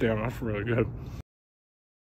Damn, that's really good.